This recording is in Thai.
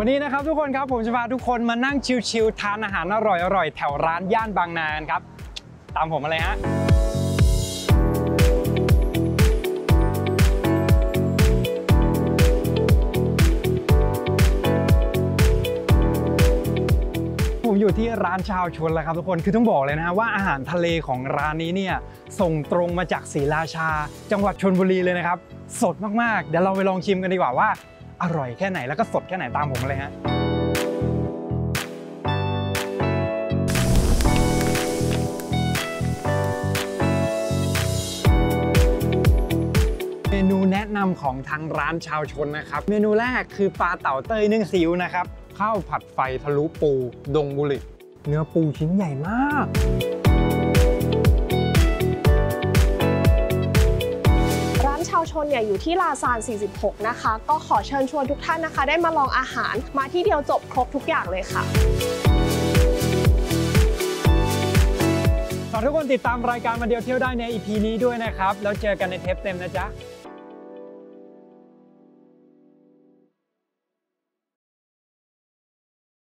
วันนี้นะครับทุกคนครับผมจะพาทุกคนมานั่งชิลๆทานอาหารอร่อยๆแถวร้านย่านบางนานครับ ตามผมมาเลยฮะผมอยู่ที่ร้านชาวชนแล้วครับทุกคนคือต้องบอกเลยนะฮะว่าอาหารทะเลของร้านนี้เนี่ยส่งตรงมาจากศรีราชา จังหวัดชนบุรีเลยนะครับ สดมากๆ เดี๋ยวเราไปลองชิมกันดีกว่าว่า อร่อยแค่ไหนแล้วก็สดแค่ไหนตามผมมาเลยฮะเมนูแนะนำของทางร้านชาวชนนะครับ เมนูแรกคือปลาเต่าเต้ยนึ่งซีอิ๊วนะครับข้าวผัดไฟทะลุปู ดงบุริเนื้อปูชิ้นใหญ่มาก นเนี่ยอยู่ที่ลาซาน 46 นะคะ ก็ขอเชิญชวนทุกท่านนะคะ ได้มาลองอาหารมาที่เดียวจบครบทุกอย่างเลยค่ะฝากทุกคนติดตามรายการมาเดียวเที่ยวได้ใน EP นี้ด้วยนะครับ แล้วเจอกันในเทปเต็มนะจ๊ะ